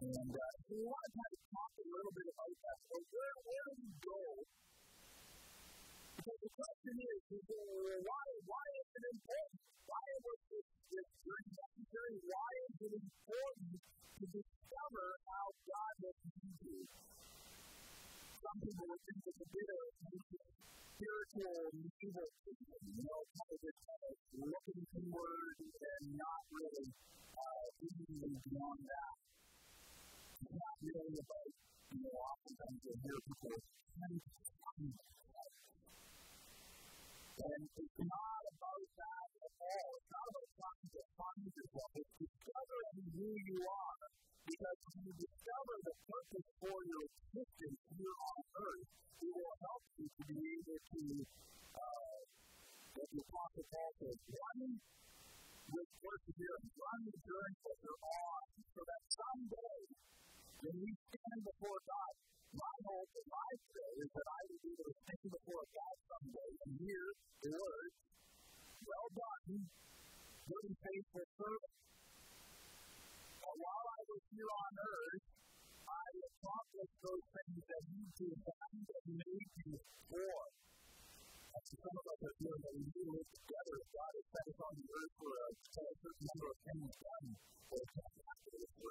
And uh, we want to kind of talk a little bit about that. So where, where do we go? Because the question is, is why, why is it important? Why this necessary? Why is it important to discover how God has used you? Some people would think it's a bit of spiritual medieval thinking, you know, kind of just looking inward and not really uh, beyond that i not really about, more know, oftentimes you'll hear people and it's not about that at all. It's not about trying to find yourself. It's discovering who you are. Because when you discover the purpose for your existence here on earth, it will help you to be able to, uh, as the Apostle Paul says, run with perseverance, run the journey that you're on, so that someday when we stand before God, my hope and my prayer is that I will be able to stand before God someday and hear the words, Well done, good and faithful servant. But while I was here on earth, I accomplished those things that you designed and made me for. And some of us are doing that. We do live together. God has set us on the earth for a certain number of things done. But has not happening for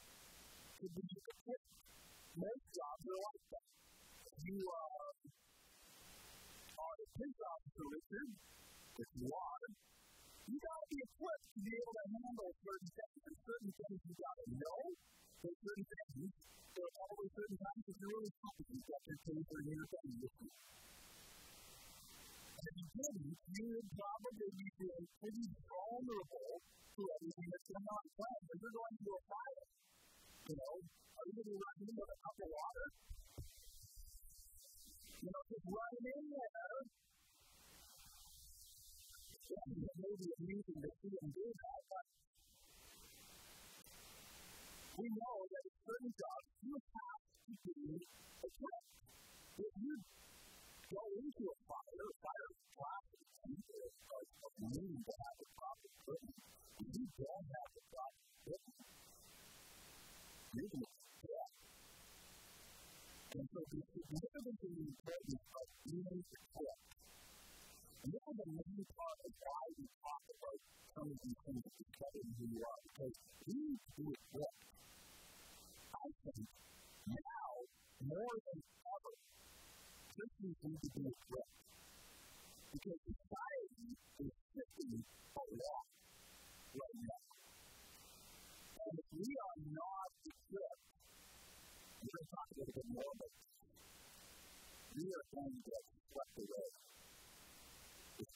fruition, it's water. You gotta be equipped to be able to handle certain things. There's certain things you gotta know. There's certain things. There are always certain times that you're really happy to get your paper and your pen with you. If you didn't, you would probably be feeling pretty vulnerable to everything that's going on. Plans, if you're going to a fire, you know, are you going to run into with a cup of water? You know, just running in there God is a movie of music that you can build out by your own. We know that as certain gods, you have to be a prophet. If you go into a fire, a fire of atrocity, if you go into a to have a proper opinion, you don't have a proper opinion, you can be dead. And so the significance of the book is being a prophet. And this is the main part of why we talk about some of who you are, because we do it well. I think now, more than ever, Christians need to do it well. Because society is shifting a lot right now. And if we are not equipped, we're going to talk a little bit more about this. We are going to get swept away.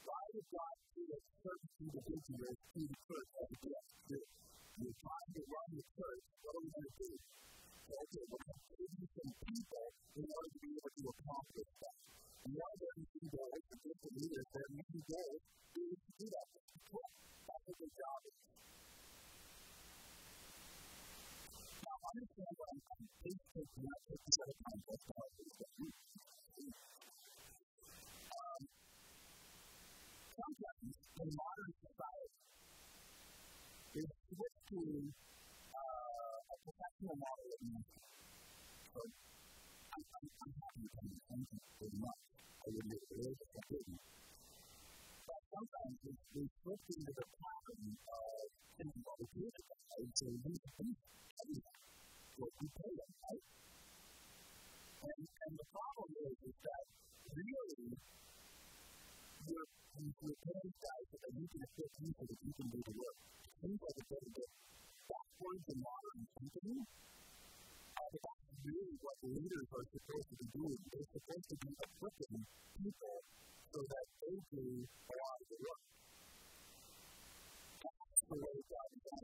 Why does God see a certain individual as being cursed as a gift? You're trying to run the church, what are we going to do? Okay, we're going to give some people in order to be able to accomplish that. And now that we see different we can we need to do that. That's what job is. Now, understand what I'm saying. Please take context. in modern society is switched to uh, a professional model of music. So, I'm, I'm, i happy to be something very much. I would make it really But sometimes we, we switch into the pattern of thinking what we do to them, right? So we pay them, what we pay them, right? And, and the problem is, is that really, you're And sunt quae adhibita sunt ad institutionem politicae et ad conservandum statum moderni consilii adhibita sunt quaedam huiusmodi institutiones quae ad conservandum statum publicum et ad conservandum statum civitatis adhibita sunt ut adhibita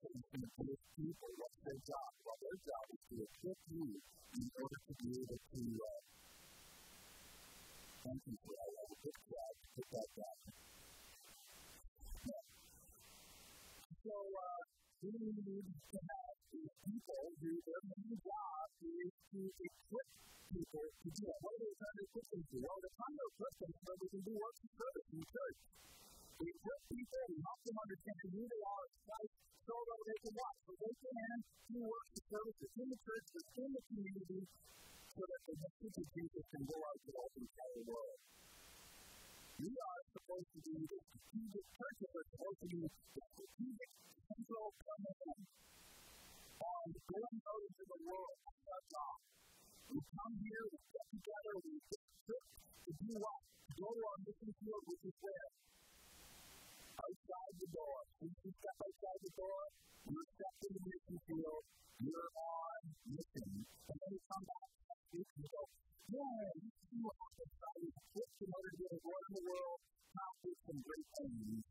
sunt ad institutionem politicae et ad conservandum statum moderni consilii adhibita sunt quae adhibita sunt ad conservandum statum publicum et ad conservandum statum civitatis adhibita sunt ut adhibita sunt ad institutionem politicae et ad conservandum statum moderni consilii adhibita sunt quae adhibita sunt ad Thank you for all the good job to that done. So, uh, we need to have people who their main job is to equip people to do it. What are they trying to equip to? Well, they're trying to equip so they can do work of service in church. We equip people and help them understand who they are in Christ so that they can watch. So they can do work of service in the church, in the community, so that the message of can go out to the entire world. We are supposed to be the strategic church of our supposed to be the strategic central government on the going notice of the world and our God. We come here, we get together, we get sick, to do what? Go to our mission field, which is there. Outside the door. Once you step outside the door, you're stepped into the mission field, you're on mission. And then you come back We can go, you know, you are the first to put the order to the order of the world to do some great things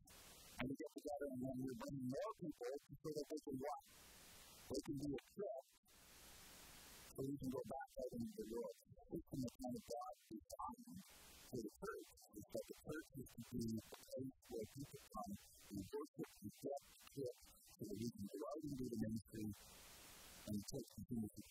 and to get together and when you're bringing more people to sort of make a lot, they can be a church. So we can go back right into the world to systematize God behind to the church so that the church has to be a place where people come and worship and get the so that we can go out and the ministry and the church can see the ministry.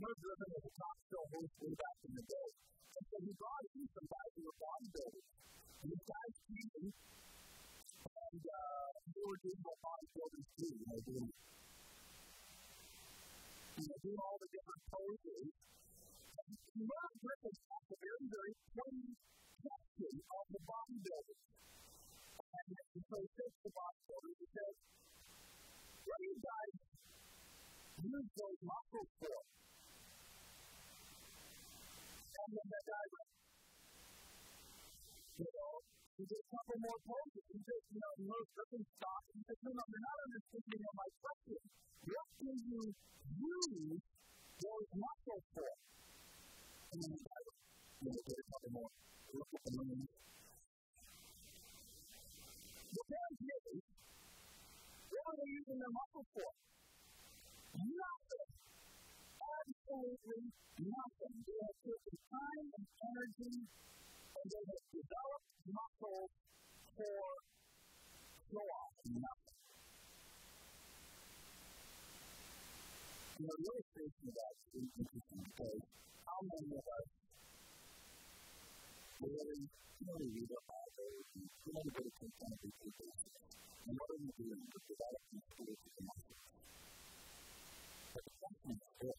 Snow was a top show host way back in the day. And so he brought in some guys who were bodybuilders. And these guys came in, and uh, they were doing what bodybuilders do. You know, doing, you know, doing all the different poses. And Merv Griffin has a very, very funny section of the bodybuilders. And so he says to the bodybuilders, he says, What do you guys use those muscles for? send them that diagram. You know, there's a couple more poses. You just, you know, no certain stop. You just, no, no, you're not understanding what my question. What do you use those muscles for? And then the diagram. You know, a couple more. Look at the moon. The what are they using their muscles for? Not absolutely nothing to our future time and energy, and they have developed muscles for so-often nothing. And I really think that's an interesting point. How many of us really carry the Bible and a little bit of content in people's lives? And what are we doing to develop these political muscles? But the question is this.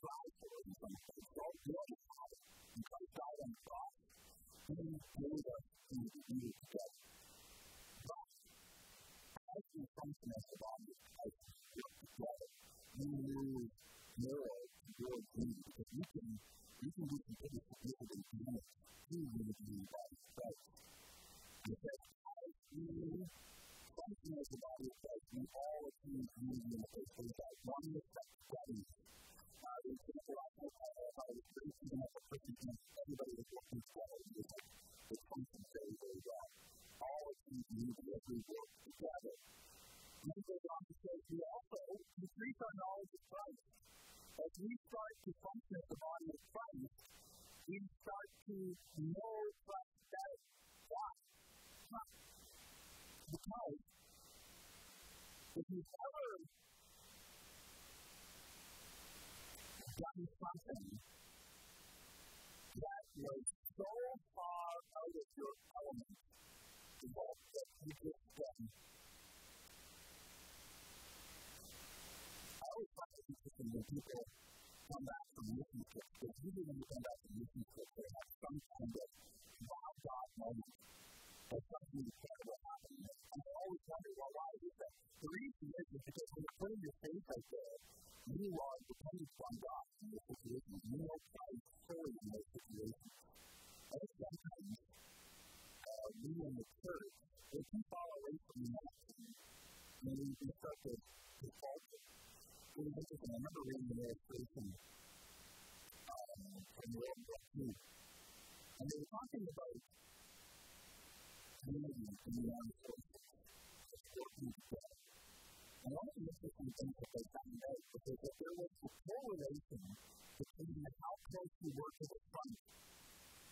Christ, who rose from the dead, saw glory in heaven, and world of truth. And we're talking about community and the non-social, supporting each other. And all the interesting things that they found out was that there was a correlation between how close you were to the front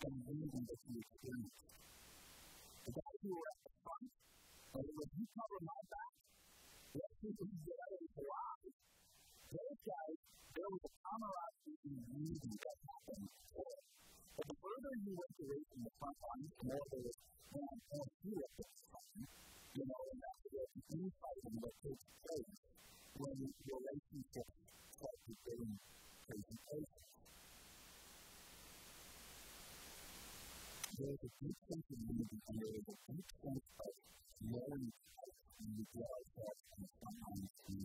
and the reason that you experienced. The guys who were at the front, and they would, you cover my back, let people get out of those guys, they were the Tamarazzi in the movie that happened before. But the further you went away from the front line, the more they were going on point of view at that time, you know, and after that, the infighting that takes place when the relationship to get in place and There is a deep sense of unity and there is a deep sense of loyalty that you realize that you can find on the team.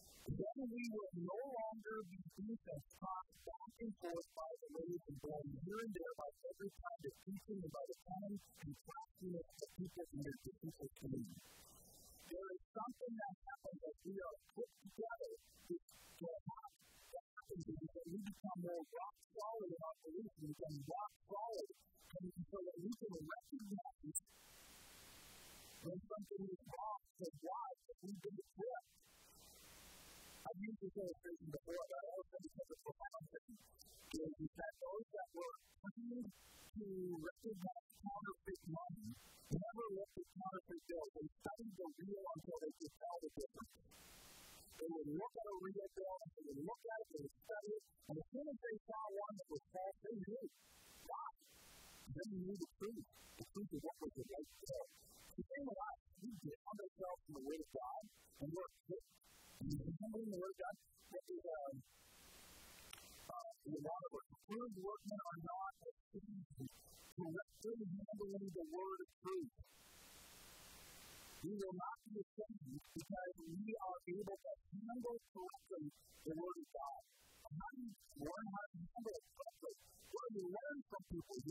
then we would no longer be beat and tossed back and forth by the waves and blown here and there by every kind of teaching and by the times and tossing of the people in their difficult community. There is something that happens that we are put together to go that we become more rock solid about belief and become rock solid and so that we can recognize when something is wrong, so why? Because we've been tricked. I've used this illustration before, but I always think it's a profound thing. Is that those that were trained to recognize counterfeit money never looked at counterfeit bills. They studied the real until they could tell the difference. They would look at a real bill, they would look at it, they would study it, and as soon as they saw one that was false, they knew. Why? They knew the truth. The truth is what was the right bill. The thing that I do is on themselves in the Word of God and work remembering the word God that is in not the word of truth. We will not be ashamed because we are able to handle correctly the word of God. How do you learn how to handle it correctly? What do you learn from people who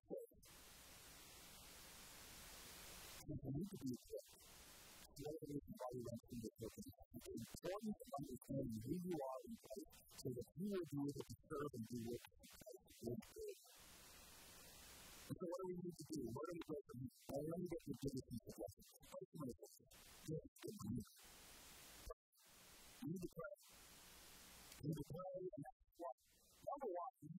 But if you need to be a prophet, so whatever mission body runs from you to this, the importance of that is knowing who you in Christ, so that you will be able to serve and do works for Christ from this day on. And so whatever you need to do, in, I'll let you go through and give you some suggestions. First and foremost, this is the beginning. Pray. You need to pray. You need to pray and ask for love.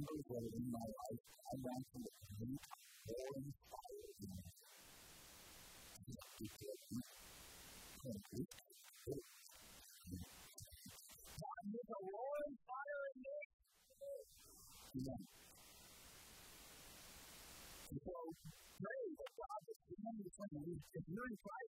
that are in my life, but I want you to believe I will inspire you in me. And you can be kind of least so, pray that God will see you in front you're in Christ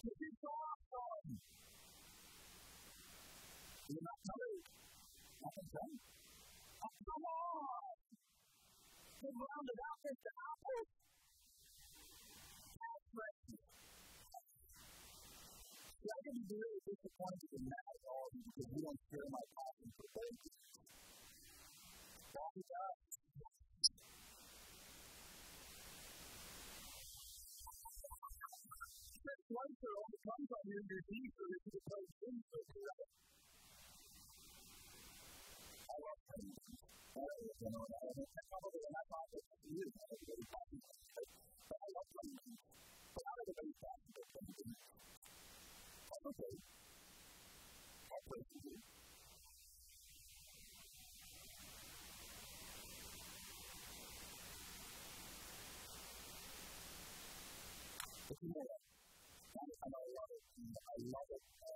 This is for our father. You're not coming. I'm not coming. I'm coming home. Come on, the doctor's the doctor's. That's right. Yes. So I'm be really disappointed in that at all because he wants to hear my passing for both games. does. spent lighter all the time on your knees or if you play things that. I love things. I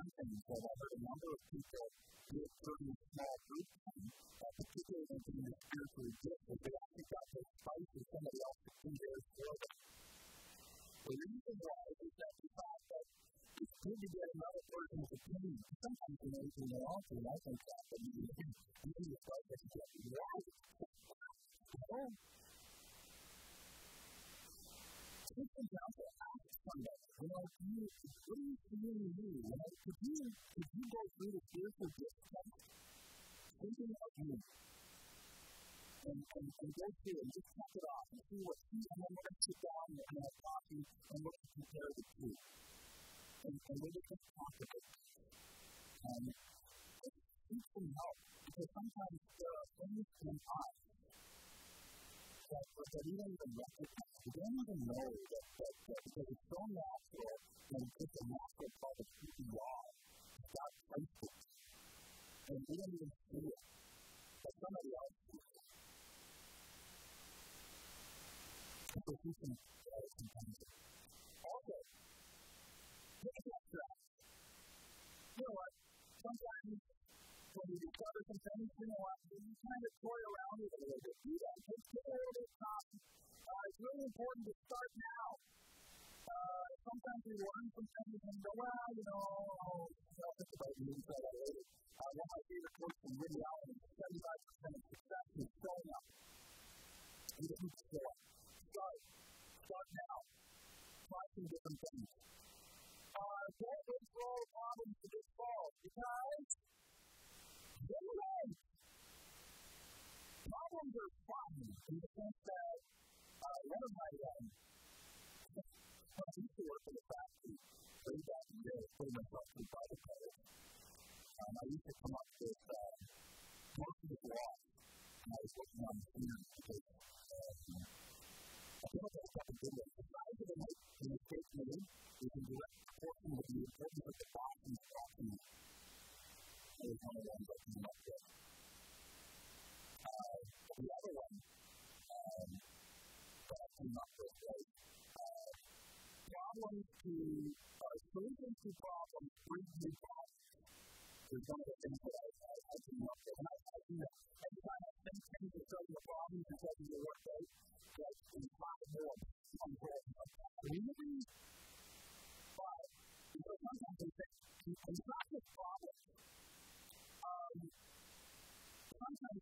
I've heard a number of people get very small group pain, particularly like in the spiritual gifts, if they actually got this spice or somebody else to do this for them. The reason why is just that they thought that if they did get another portion of sometimes, you know, it would be more healthy, I think that, but the reason, the reason is that they just didn't realize it, except that they to go somebody, Well, if you, what do you really mean? Right? If you, if you go through the spiritual discipline, thinking about you, and, and, and go through and just check it off and see what you and I'm going to sit down and have coffee and look at compare the two. And, and we're just talk about it. Um, it can help because sometimes there are things in us But they don't even recognize, they don't even know that because it's so natural, that it's a natural part of who we are. It's God placed And you don't even see it. But some of you are seeing it. It's a sufficient, very significant. Also, there is a stress. You know what? Sometimes, So you just start some things, kind of toy around with it a little bit. Do that. Just take a little bit of time. Uh, it's really important to start now. Uh, sometimes we learn some things and go, well, you know, I'll about that later. Uh, one of my favorite quotes from Woody Allen is 75% of success is showing up. You just need to show up. Start. Start now. Try some different things. Uh, don't wait problems to fall because Get away! Problems are fun in the sense that uh, one of my um, I used to work in the factory, way back in the day, putting myself private um, I used to come up with uh, most of the law when I was working on the senior because um, I came up a couple of The size of the in the state made is can direct proportion with the importance of the box and the document. actually come along with the market. Uh, but the other one, um, that I came up with was, uh, to, solutions to problems, bring new problems. There's one of the things that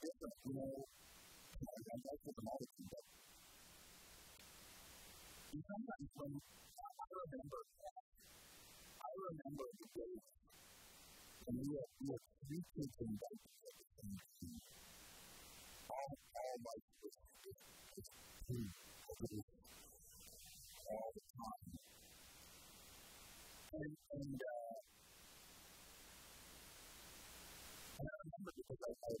Yes, I, you know, I don't know if that's what I want to do, but there's something I want to do. I remember the last, I remember the days when we were, we were three kids in a bakery at the same time. All, all my was, was, was two, like it was all the time. And, and, uh, and, I remember because I had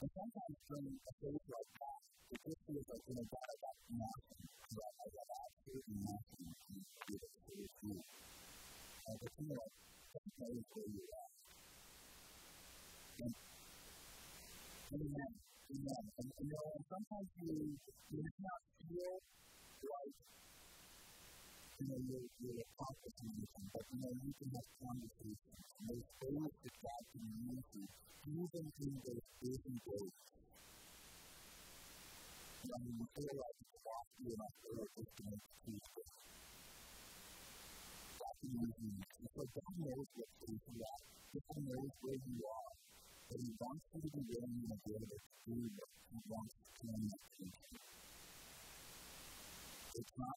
transactio sometimes, quae a hoc like that, it just feels like, you know, God, et got nothing. God, I ad absolutely nothing et ad hoc spectant et ad hoc spectant et ad hoc spectant et ad hoc spectant et ad And spectant et ad hoc spectant et ad hoc spectant et ad hoc spectant et ad I don't know if you've ever talked with a musician, but you know, you can have conversations, and there's days for talking, and there's even days, and I mean, I don't know if it's a lot, but you know, just to make it to a day, talking with a musician, so God knows what's going on, God knows where you are, but He wants you to be willing and able to do what He in that time frame. It's not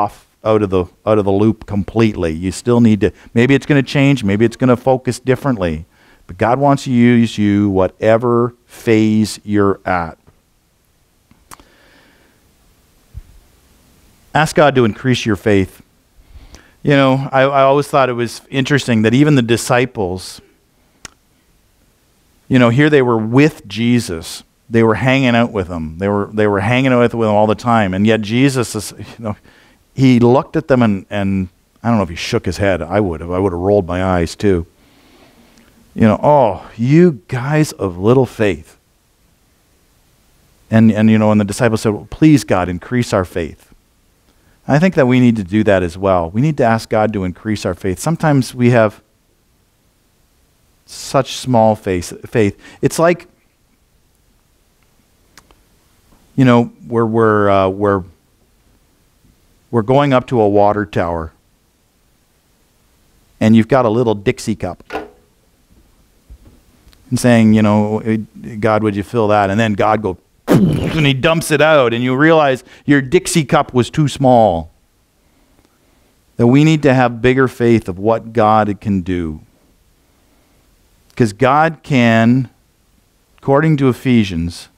off out of the out of the loop completely. You still need to maybe it's going to change, maybe it's going to focus differently. But God wants to use you whatever phase you're at. Ask God to increase your faith. You know, I, I always thought it was interesting that even the disciples, you know, here they were with Jesus. They were hanging out with him. They were, they were hanging out with him all the time. And yet Jesus, is, you know, he looked at them and, and I don't know if he shook his head. I would have. I would have rolled my eyes too. You know, oh, you guys of little faith. And, and you know, and the disciples said, well, please, God, increase our faith. I think that we need to do that as well. We need to ask God to increase our faith. Sometimes we have such small faith. It's like, you know, where we're, uh, we're, we're going up to a water tower and you've got a little Dixie cup and saying, you know, God, would you fill that? And then God go and he dumps it out, and you realize your Dixie cup was too small. That we need to have bigger faith of what God can do. Because God can, according to Ephesians,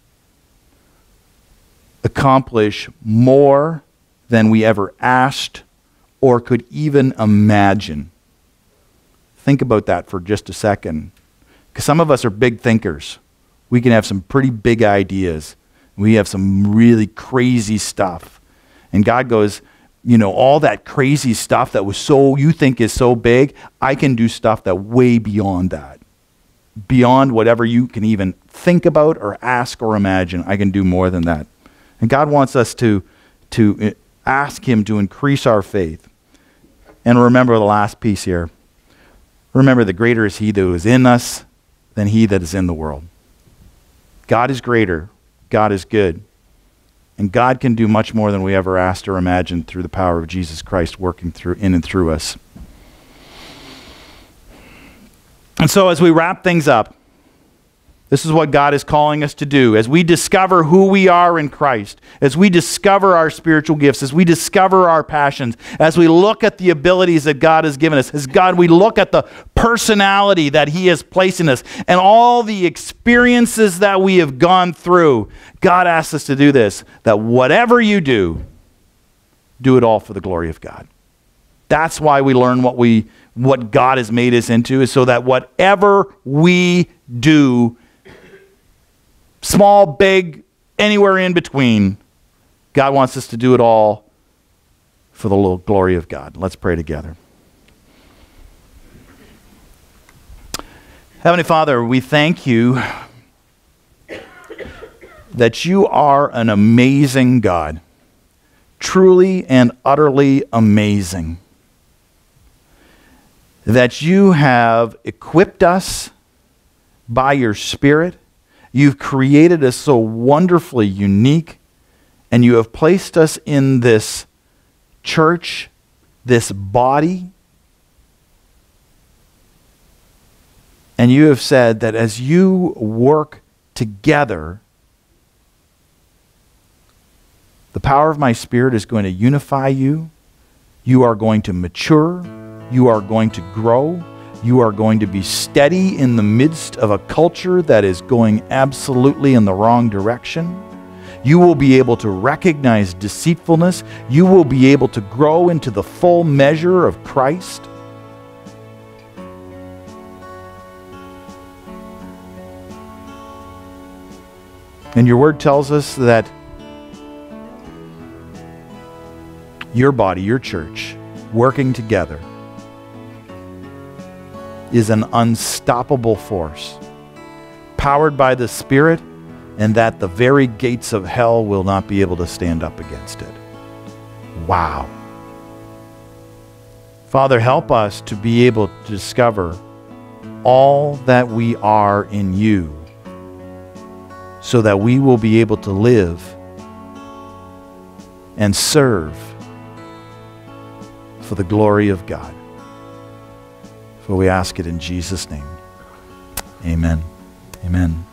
accomplish more than we ever asked or could even imagine. Think about that for just a second. Because some of us are big thinkers. We can have some pretty big ideas. We have some really crazy stuff. And God goes, you know, all that crazy stuff that was so, you think is so big, I can do stuff that way beyond that. Beyond whatever you can even think about or ask or imagine, I can do more than that. And God wants us to, to eh, ask Him to increase our faith. And remember the last piece here. Remember, the greater is He that is in us than He that is in the world. God is greater. God is good. And God can do much more than we ever asked or imagined through the power of Jesus Christ working through in and through us. And so as we wrap things up, this is what God is calling us to do. As we discover who we are in Christ, as we discover our spiritual gifts, as we discover our passions, as we look at the abilities that God has given us, as God, we look at the personality that He has placed in us and all the experiences that we have gone through, God asks us to do this that whatever you do, do it all for the glory of God. That's why we learn what, we, what God has made us into, is so that whatever we do, small, big, anywhere in between. God wants us to do it all for the glory of God. Let's pray together. Heavenly Father, we thank you that you are an amazing God, truly and utterly amazing. That you have equipped us by your Spirit You've created us so wonderfully unique, and you have placed us in this church, this body. And you have said that as you work together, the power of my Spirit is going to unify you. You are going to mature. You are going to grow. You are going to be steady in the midst of a culture that is going absolutely in the wrong direction. You will be able to recognize deceitfulness. You will be able to grow into the full measure of Christ. And your word tells us that your body, your church, working together, is an unstoppable force, powered by the Spirit, and that the very gates of hell will not be able to stand up against it. Wow. Father, help us to be able to discover all that we are in you so that we will be able to live and serve for the glory of God. For we ask it in Jesus' name. Amen. Amen.